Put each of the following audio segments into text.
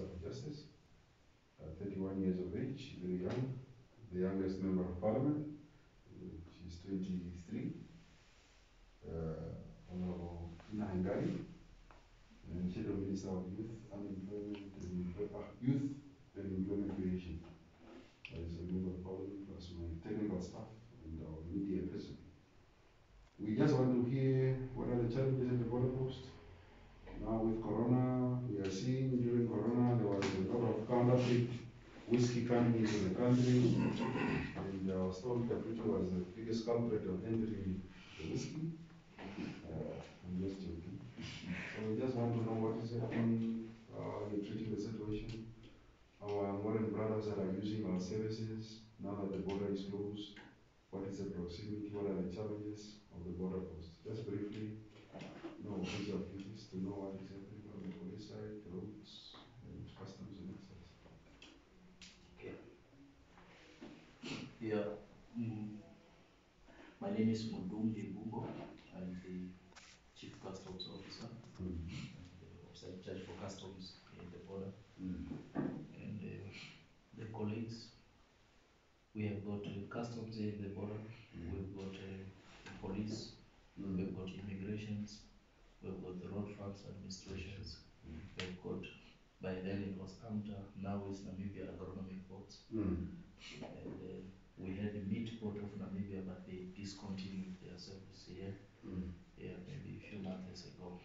Of Justice, uh, 31 years of age, very young, the youngest member of parliament, she's 23, uh, Honorable Inna Hengari, and Shadow Minister of Youth, Unemployment, and Youth and Employment Creation. As a member of parliament, plus my technical staff and our media person. We just want to hear what are the challenges at the border post. Now with Corona, we are seeing during Corona, there was a counterfeit whiskey coming into the country. And was told that Africa was the biggest culprit of entering the whiskey. Uh, I'm just joking. So we just want to know what is happening, how you're treating the situation. Our Moran brothers that are using our services now that the border is closed. What is the proximity, what are the challenges of the border post? Just briefly, no official duties to know what is happening on the police side, roads, and customs and excise. Yeah. Mm. My name is Mudumbi Bumbo. I'm the Chief Customs Officer, the officer in charge for customs in the border. And uh, the colleagues, we have got uh, customs in the border, we've got uh, the police, we've got immigrations, we've got the road funds administrations, we've got, by then it was AMTA, now it's Namibia Agronomic Boards. Mm. And uh, we had the Meat Board of Namibia, but they discontinued their service here, Mm. yeah, maybe a few months ago.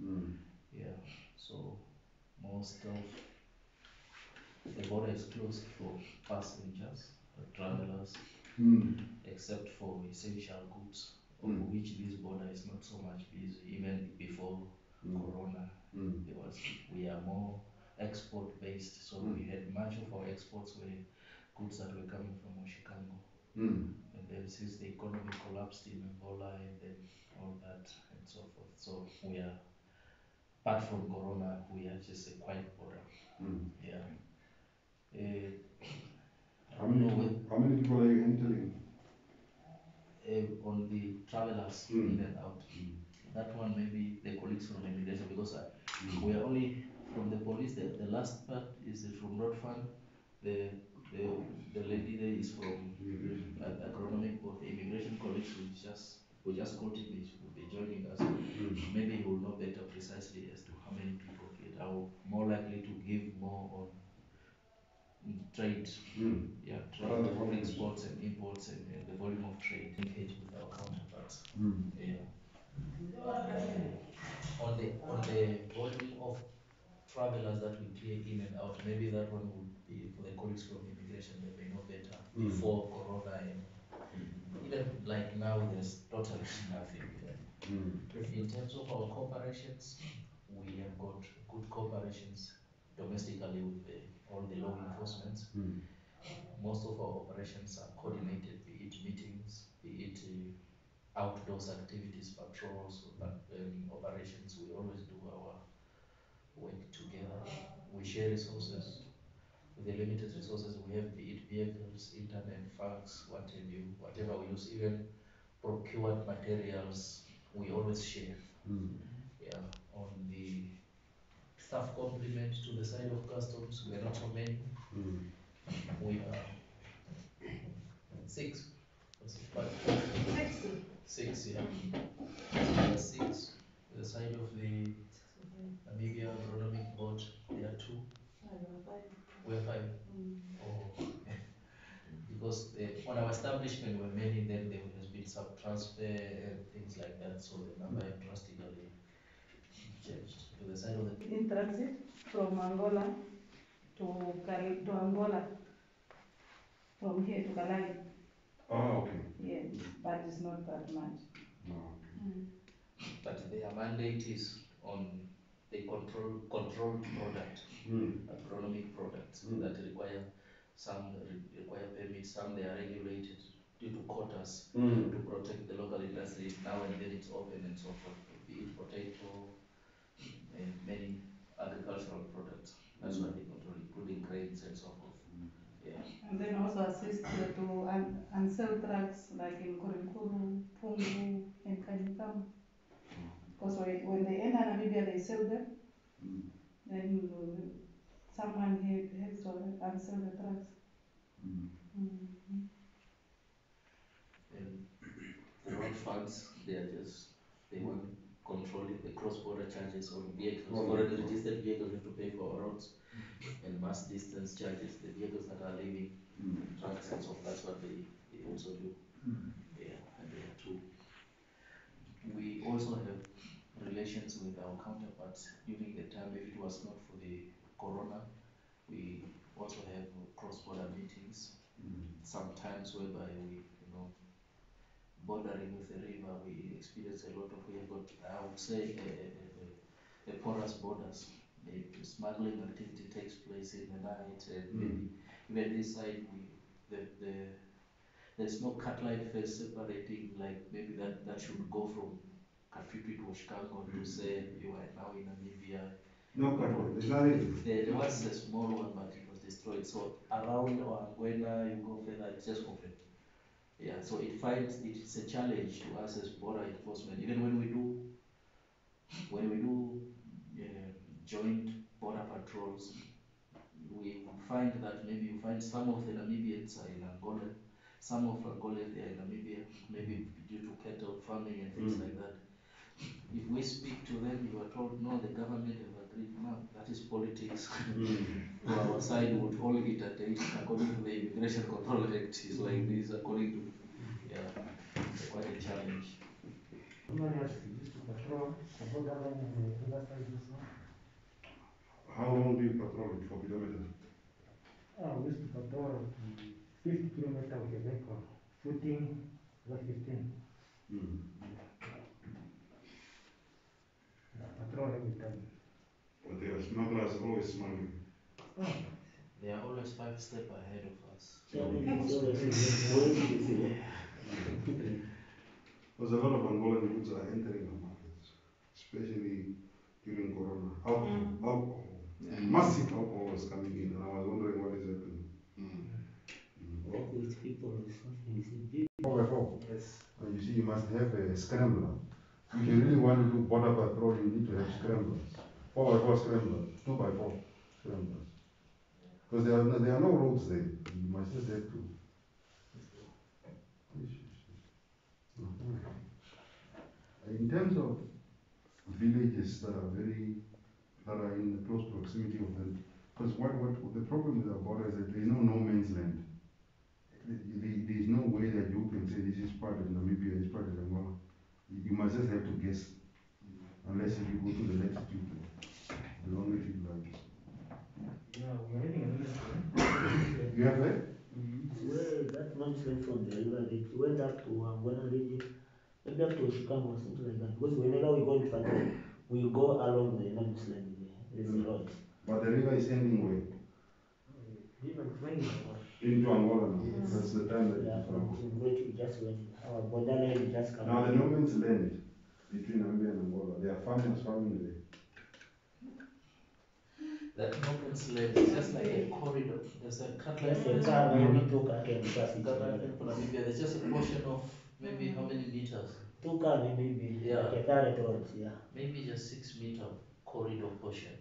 Mm. Yeah, so most of the border is closed for passengers, travelers, Mm. except for essential goods, of Mm. which this border is not so much busy, even before Mm. Corona. Mm. It was, we are more export based, so we had much of our exports were goods that were coming from Oshikango. Mm. And then since the economy collapsed in Angola and then all that and so forth, so we are, apart from Corona, we are just a quiet border, Mm. yeah. Uh, How many, we- how many people are you entering? uh, on the travelers Mm. in and out, that one maybe the colleagues from immigration, because I, Mm. we are only from the police, the, the last part is from road fund, the, the, the lady there is from ag- agronomic, but the immigration colleagues will just, we just him, he will be joining us. Mm. Maybe he will know better precisely as to how many people get, will more likely to give more on trade, Mm. yeah, are trade, exports and imports and uh, the volume of trade, engage with our counterparts, Mm. yeah. On the, on the volume of travelers that we clear in and out, maybe that one would be for the colleagues from immigration, they may know better, Mm. before Corona and even like now, there's totally nothing there. Mm. In terms of our corporations, we have got good corporations domestically with the, all the law enforcement. Mm. Most of our operations are coordinated, be it meetings, be it uh, outdoors activities, patrols, but um, operations, we always do our work together. We share resources. With the limited resources we have, be it vehicles, internet, fax, what have you, whatever we use, even procured materials, we always share. Mm. Yeah, on the staff complement to the side of customs, we are not so many, Mm. we are six, was five? Six, yeah. Six, the side of the Namibia Agronomic Board, there are two, we are five. Oh, because the, on our establishment, were many, then there has been some transfer and things like that, so the number have drastically changed to the side of the in transit from Angola to Kal- to Angola. From here to Calai, Oh, okay. yeah, but it's not that much. No. But their mandate is on the control, controlled product, Mm. agronomic products Mm. that require, some require permits, some they are regulated due to quotas Mm. to protect the local industry, now and then it's open and so forth, be it potato and many agricultural products. That's what they control, including grains and so forth, yeah. And then also assist to un- unsell trucks like in Nkurenkuru, Pungu, and Kanyikam. Because when, when they enter Namibia, they sell them, Mm. then someone he has to and sell the drugs. Mm. Mm. And the road funds, they are just, they want controlling the cross-border charges on vehicles. Oh, Foreign yeah. registered vehicles have to pay for our roads and mass distance charges, the vehicles that are leaving Mm. trucks and so that's what they, they also do. Mm. Yeah, and there are two. We also have relations with our counterparts during the time, if it was not for the corona, we also have cross-border meetings Mm. sometimes whereby we, you know, bordering with the river, we experience a lot of, we have got, I would say, a, a, a, a porous borders. The smuggling activity takes place in the night and Mm. maybe even this side, we, the, the, there's no cut line fence separating, like maybe that, that should go from Kafiti to Chicago to say you are now in Namibia. No, but there's nothing. There, was a small one, but it was destroyed. So around Anguena, you go further, it's just open. Yeah, so it finds it's a challenge to us as border enforcement. Even when we do, when we do uh, joint border patrols, we find that maybe you find some of the Namibians are in Angola, some of Angola they are in Namibia, maybe due to cattle farming and things Mm. like that. If we speak to them, you are told, no, the government have agreed, no, that is politics. Mm. to our side would all entertain according to the Immigration Control Act is like this, according to, yeah, quite a challenge. Normally has used to patrol the borderline and the riverside also. How long do you patrol it for kilometers? Uh, we used to patrol mm, fifty kilometers with a vehicle, footing, about fifteen. Mm. Uh, Patrol every time. But there are always smuggling. Oh, They are always five step ahead of us. Because a lot of Angolan goods are entering the markets, especially during Corona. Alcohol, Mm. alcohol, massive alcohol was coming in, and I was wondering what is happening. Mm. Work with people or something, is it big? Four by four. Yes. And you see, you must have a scrambler. If you really want to do border patrol, you need to have scramblers. Four by four scramblers, two by four scramblers. Because there are, no- there are no roads there. You must just have to. In terms of villages that are very, that are in close proximity of them, because what, what, the problem with our border is that there is no no man's land. There, is no way that you can say this is part of Namibia, this is part of Angola. You you must just have to guess, unless if you go to the latitude, the longitude lines. yeah, we're having a ministry. You have that? Where that man's went from the river, they went up to Angola region, maybe up to Chicago or something like that. Because whenever we go to patrol, we go along the enormous land there, there's a road. But the river is ending where? Into Angola now. Yes. That's the time that Yeah, from from. We just went, our borderline just come. Now the no man's land between Namibia and Angola, there are farmers farming there. That no man's land is just like a corridor. There's a cut line Just a fence. car, maybe two car can pass each Cut line other. fence for Namibia. There's just a portion of maybe how many meters? Two car maybe, Yeah. like a carrot road, yeah. Maybe just six meter corridor portion.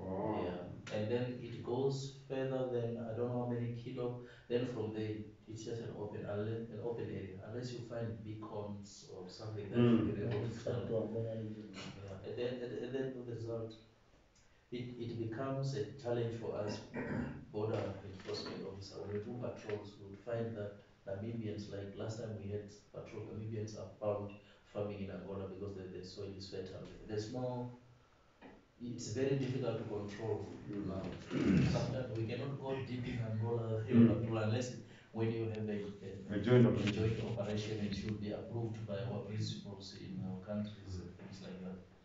Oh. Yeah, and then it goes further than I don't know how many kilo. Then from there, it's just an open unless an open area, unless you find beacons or something that you Mm. can able to It's up tell. to Angola region. Yeah, and then at the, at the end of the result, it, it becomes a challenge for us border enforcement officer. When we do patrols, we would find that Namibians, like last time we had patrol, Namibians are found farming in Angola because the, the soil is fertile. There's no, it's very difficult to control now. Sometimes we cannot go deep in Angola, you know, patrol unless when you have a, a A joint a operation. joint operation, it should be approved by our principals in our countries and things like that.